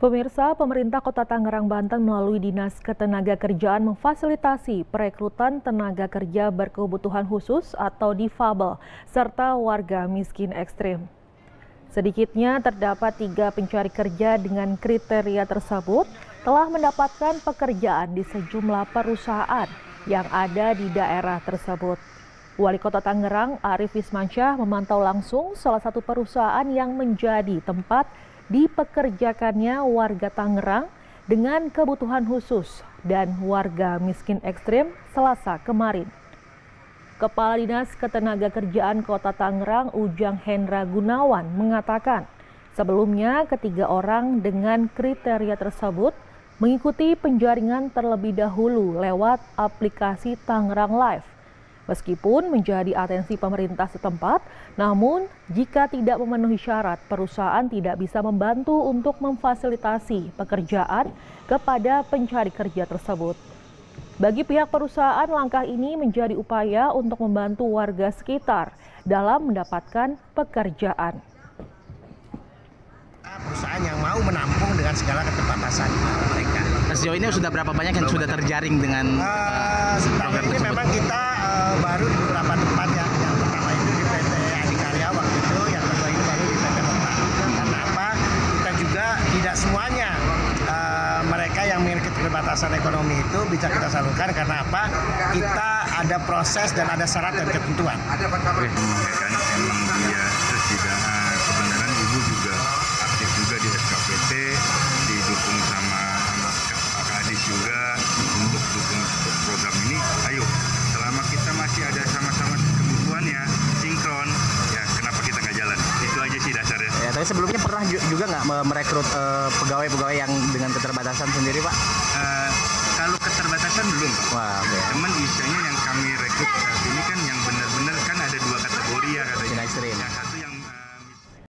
Pemirsa, pemerintah Kota Tangerang, Banten melalui Dinas Ketenagakerjaan memfasilitasi perekrutan tenaga kerja berkebutuhan khusus atau difabel serta warga miskin ekstrim. Sedikitnya terdapat tiga pencari kerja dengan kriteria tersebut telah mendapatkan pekerjaan di sejumlah perusahaan yang ada di daerah tersebut. Wali Kota Tangerang, Arif Ismansyah memantau langsung salah satu perusahaan yang menjadi tempat dipekerjakannya warga Tangerang dengan kebutuhan khusus dan warga miskin ekstrim selasa kemarin. Kepala Dinas Ketenagakerjaan Kota Tangerang Ujang Hendra Gunawan mengatakan, sebelumnya ketiga orang dengan kriteria tersebut mengikuti penjaringan terlebih dahulu lewat aplikasi Tangerang Live Meskipun menjadi atensi pemerintah setempat, namun jika tidak memenuhi syarat, perusahaan tidak bisa membantu untuk memfasilitasi pekerjaan kepada pencari kerja tersebut. Bagi pihak perusahaan, langkah ini menjadi upaya untuk membantu warga sekitar dalam mendapatkan pekerjaan. Perusahaan yang mau menampung dengan segala keterbatasan mereka. Sejauh ini sudah berapa banyak yang sudah terjaring dengan uh, program ini memang kita baru di beberapa tempat ya. Yang pertama itu di PT Adikarya waktu itu, yang kedua ini baru di PT Kota. Karena apa? Kita juga tidak semuanya uh, mereka yang memiliki keterbatasan ekonomi itu bisa kita salurkan karena apa? Kita ada proses dan ada syarat dan ketentuan. Ada ya tapi sebelumnya pernah juga nggak merekrut pegawai-pegawai uh, yang dengan keterbatasan sendiri pak? Uh, kalau keterbatasan belum pak. Wah,